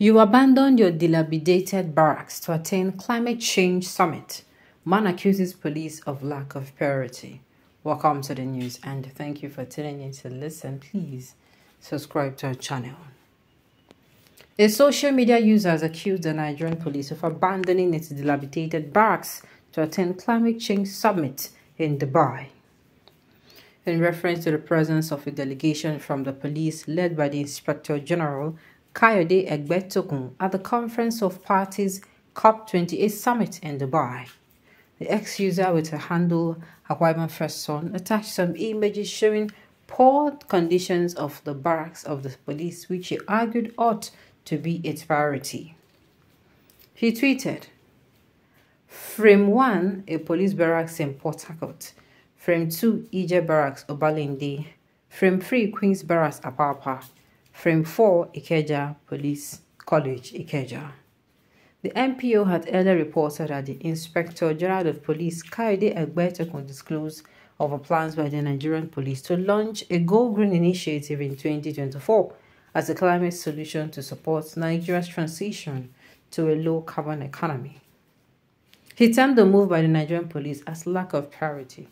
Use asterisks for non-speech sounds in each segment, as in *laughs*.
You abandoned your dilapidated barracks to attend climate change summit. Man accuses police of lack of purity. Welcome to the news and thank you for tuning in to listen. Please subscribe to our channel. A social media user has accused the Nigerian police of abandoning its dilapidated barracks to attend climate change summit in Dubai. In reference to the presence of a delegation from the police led by the Inspector General Kayode Egbetokun at the Conference of Parties COP28 summit in Dubai. The ex-user with a handle Hawaiian First Son attached some images showing poor conditions of the barracks of the police which he argued ought to be its priority. He tweeted, Frame 1, a police barracks in Port Harcourt. Frame 2, Ije Barracks, Obalende. Frame 3, Queen's Barracks, Apapa. Frame 4, Ikeja Police College, Ikeja. The MPO had earlier reported that the Inspector General of Police, Kayode Egbetokun, disclosed of plans by the Nigerian police to launch a Go Green initiative in 2024 as a climate solution to support Nigeria's transition to a low-carbon economy. He termed the move by the Nigerian police as lack of priority.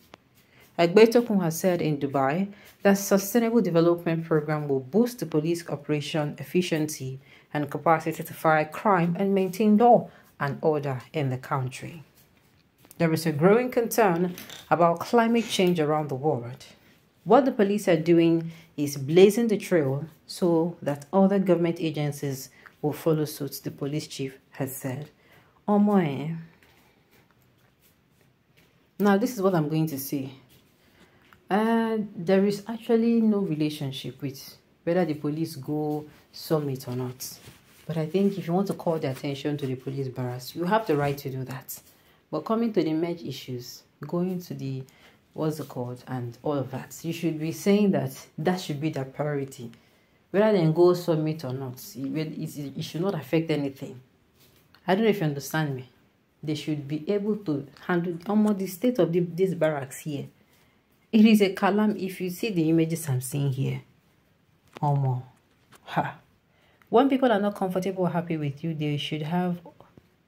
Egbetokun has said in Dubai that sustainable development program will boost the police operation efficiency and capacity to fight crime and maintain law and order in the country. There is a growing concern about climate change around the world. What the police are doing is blazing the trail so that other government agencies will follow suit, the police chief has said. Now, this is what I'm going to say. Uh, there is actually no relationship with whether the police go summit or not. But I think if you want to call the attention to the police barracks, you have the right to do that. But coming to the merge issues, going to the what's it called and all of that, you should be saying that that should be the priority. Whether they go summit or not, it, it should not affect anything. I don't know if you understand me. They should be able to handle almost the state of the, these barracks here it is a calam if you see the images I'm seeing here. Omo. Ha. When people are not comfortable or happy with you, they should have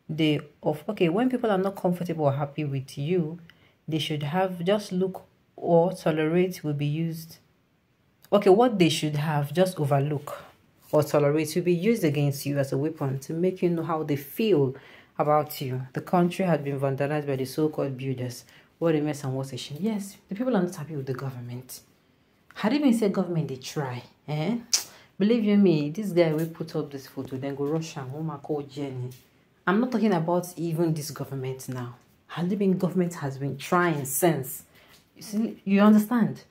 the of okay, when people are not comfortable or happy with you, they should have just look or tolerate will be used. Okay, what they should have just overlook or tolerate will be used against you as a weapon to make you know how they feel about you. The country had been vandalized by the so-called builders what a mess and what a shame. Yes, the people are not happy with the government. Had even said government, they try. Eh? Believe you me, this guy will put up this photo, then go Russia, home I call Jenny. I'm not talking about even this government now. Had even government has been trying since. You see, you understand?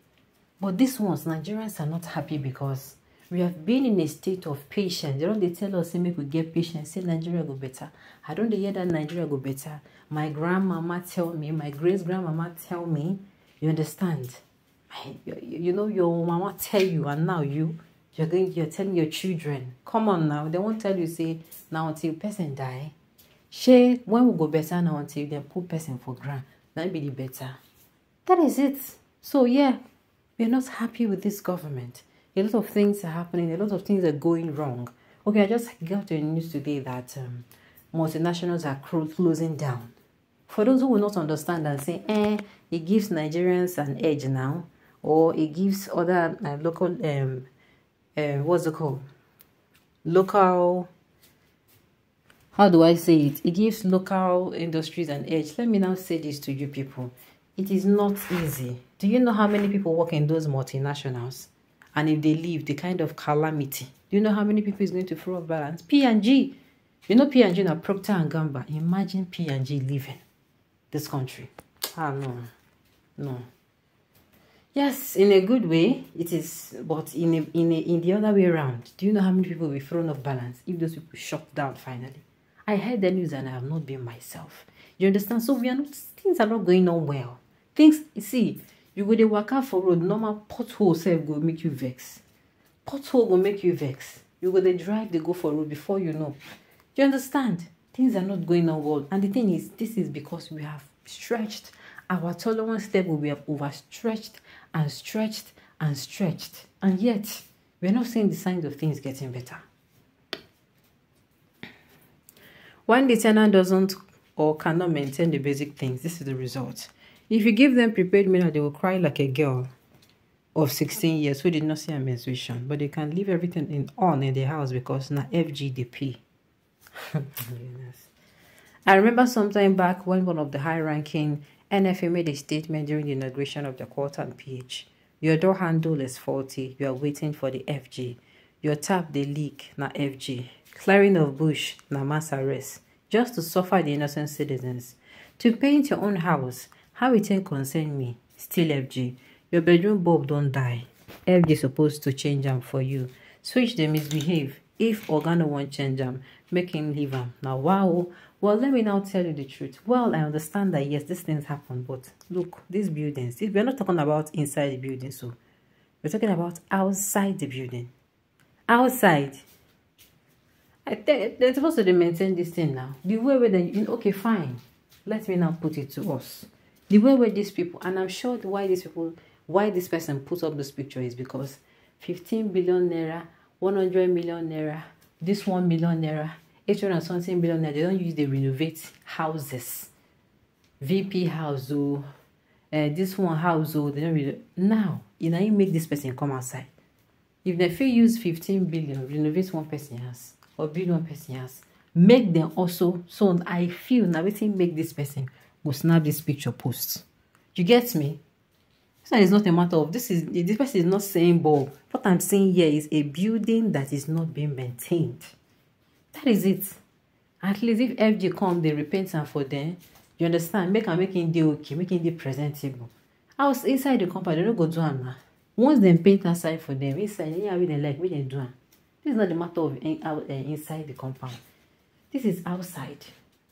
But these ones, Nigerians are not happy because we have been in a state of patience. They don't they tell us, say, make we get patience, say Nigeria go better. I don't hear that Nigeria go better. My grandmama tell me, my great grandmama tell me, you understand? You, you know, your mama tell you, and now you, you're going, you're telling your children, come on now. They won't tell you, say, now until person die. She, when we go better now until they put person for ground, that be the better. That is it. So yeah, we're not happy with this government. A lot of things are happening. A lot of things are going wrong. Okay, I just got the news today that um, multinationals are closing down. For those who will not understand and say, eh, it gives Nigerians an edge now, or it gives other uh, local, um, uh, what's it called? Local, how do I say it? It gives local industries an edge. Let me now say this to you people. It is not easy. Do you know how many people work in those multinationals? And if they leave, the kind of calamity. Do you know how many people is going to throw off balance? P&G. You know P&G now, Procter and Gamble. Imagine P&G leaving this country. Ah, no. No. Yes, in a good way, it is, but in a, in a, in the other way around, do you know how many people will be thrown off balance if those people shut down finally? I heard the news and I have not been myself. You understand? So we are not, things are not going on well. Things, see, you go dey waka for road normal pothole sef go make you vex. Pothole go make you vex. You go dey drive dey go for road before you know. You understand? Things are not going on well. And the thing is this is because we have stretched. Our tolerance level we have overstretched and stretched and stretched. And yet we're not seeing the signs of things getting better. When the tenant doesn't or cannot maintain the basic things, this is the result. If you give them prepaid meal, they will cry like a girl of 16 years who did not see a menstruation, but they can leave everything in on in the house because na FGDP. *laughs* I remember sometime back when one of the high-ranking NFA made a statement during the inauguration of the quarter and PH. Your door handle is faulty. You are waiting for the FG. Your tap the leak na FG. Clearing of bush na mass arrest. Just to suffer the innocent citizens. To paint your own house. How it ain't concern me. Still FG. Your bedroom bulb don't die. FG supposed to change them for you. Switch the misbehave. If organo won't change them, make him leave them. Now wow. Well, let me now tell you the truth. Well, I understand that yes, these things happen, but look, these buildings, we're not talking about inside the building, so we're talking about outside the building. Outside. I think they're supposed to maintain this thing now. The way where they, okay, fine. Let me now put it to us. The way where these people, and I'm sure why these people, why this person put up this picture is because 15 billion naira, 100 million naira, this 1 million naira, 800 something billion naira, they don't use, they renovate houses. VP house, oh, uh, this one house, oh, they don't really. Now, you know, you make this person come outside. If they feel use 15 billion, renovate one person house or build one person house, make them also. So I feel now, everything make this person go snap this picture post. You get me? So it's not a matter of this is this person is not saying bulb. What I'm saying here is a building that is not being maintained. That is it. At least if FG come, they repent and for them. You understand? Make am making the okay, making the presentable. House inside the compound, they don't go do am now. Once they paint outside for them, inside, yeah, we they like, we they do am. This is not the matter of in, out, uh, inside the compound. This is outside.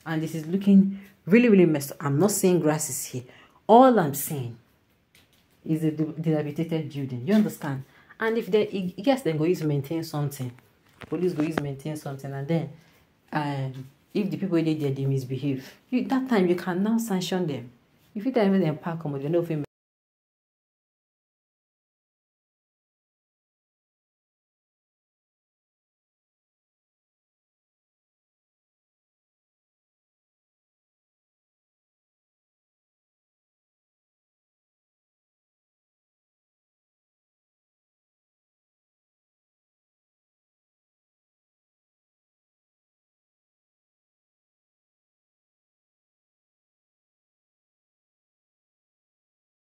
And this is looking really, really messed up. I'm not saying grass is here. All I'm saying is a dilapidated building. You understand? And if they, yes, then go use maintain something. Police go use maintain something. And then, um, if the people they there, they misbehave. You, that time, you can now sanction them. If you tell them park, they know if